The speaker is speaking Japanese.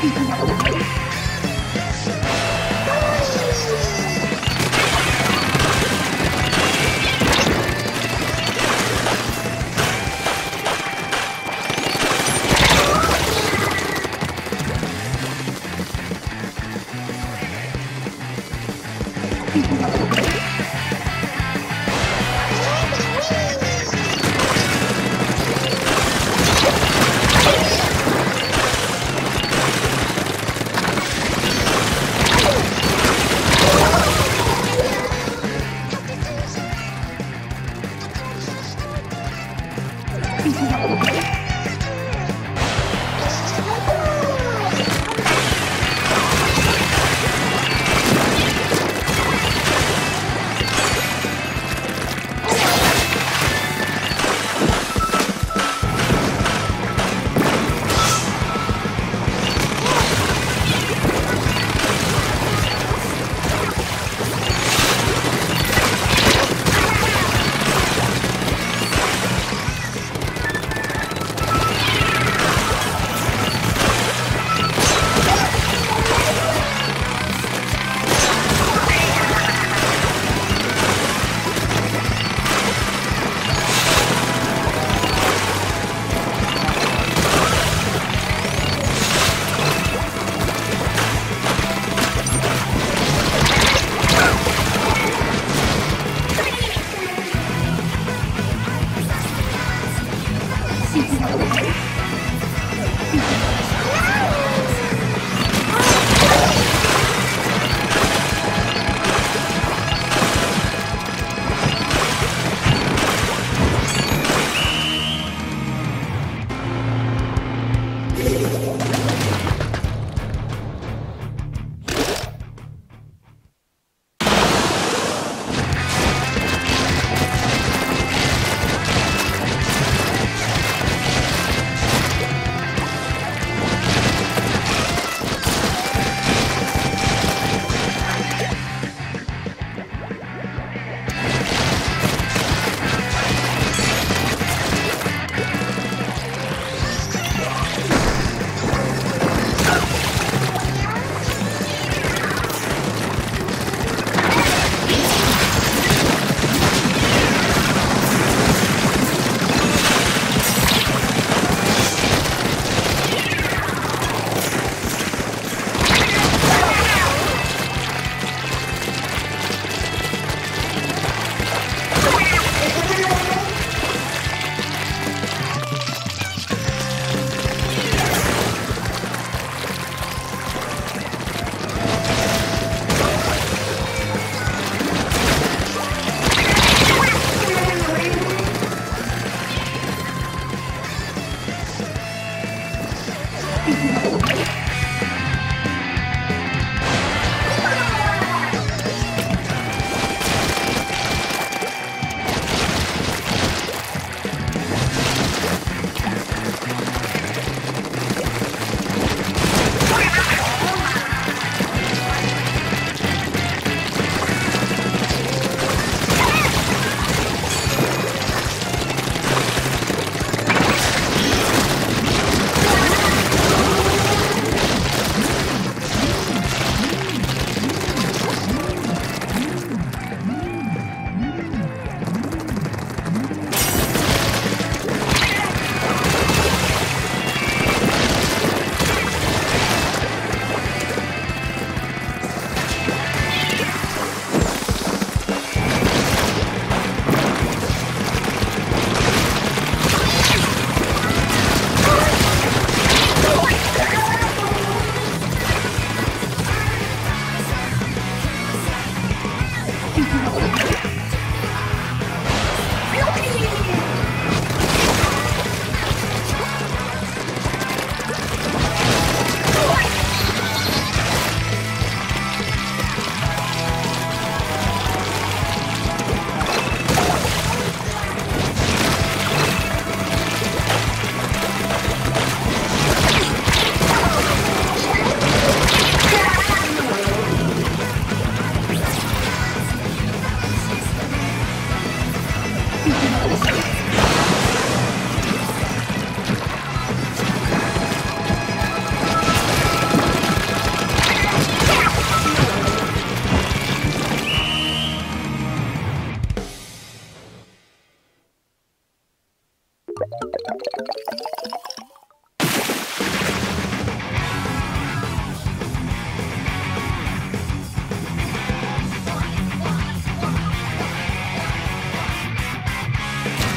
静か